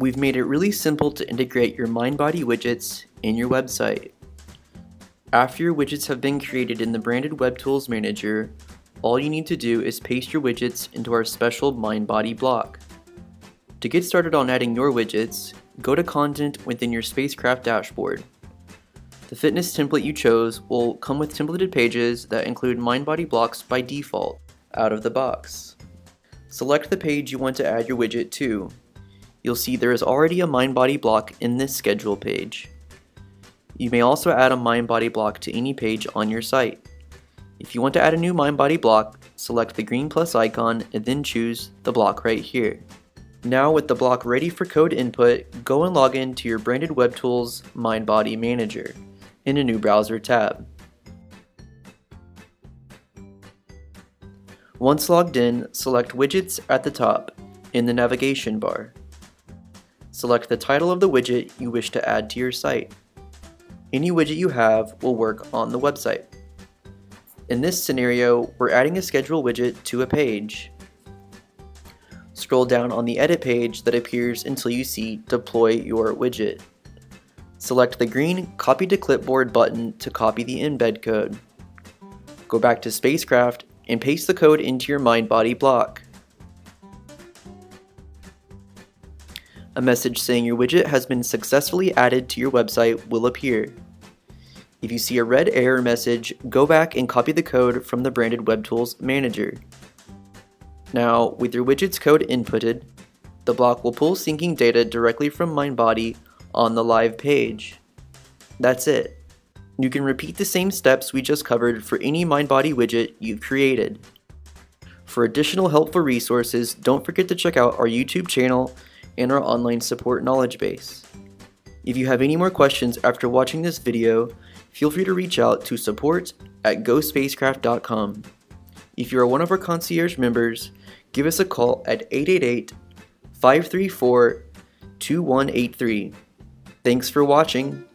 We've made it really simple to integrate your MindBody widgets in your website. After your widgets have been created in the branded Web Tools Manager, all you need to do is paste your widgets into our special MindBody block. To get started on adding your widgets, go to Content within your Spacecraft dashboard. The fitness template you chose will come with templated pages that include MindBody blocks by default, out of the box. Select the page you want to add your widget to. You'll see there is already a MindBody block in this schedule page. You may also add a MindBody block to any page on your site. If you want to add a new MindBody block, select the green plus icon and then choose the block right here. Now with the block ready for code input, go and log in to your branded Web Tools MindBody Manager in a new browser tab. Once logged in, select Widgets at the top in the navigation bar. Select the title of the widget you wish to add to your site. Any widget you have will work on the website. In this scenario, we're adding a schedule widget to a page. Scroll down on the edit page that appears until you see Deploy Your Widget. Select the green Copy to Clipboard button to copy the embed code. Go back to Spacecraft and paste the code into your MindBody block. A message saying your widget has been successfully added to your website will appear. If you see a red error message, go back and copy the code from the branded Web Tools Manager. Now, with your widget's code inputted, the block will pull syncing data directly from MindBody on the live page. That's it. You can repeat the same steps we just covered for any MindBody widget you've created. For additional helpful resources, don't forget to check out our YouTube channel and our online support knowledge base. If you have any more questions after watching this video, feel free to reach out to support at gospacecraft.com. If you are one of our concierge members, give us a call at 888 534 2183. Thanks for watching.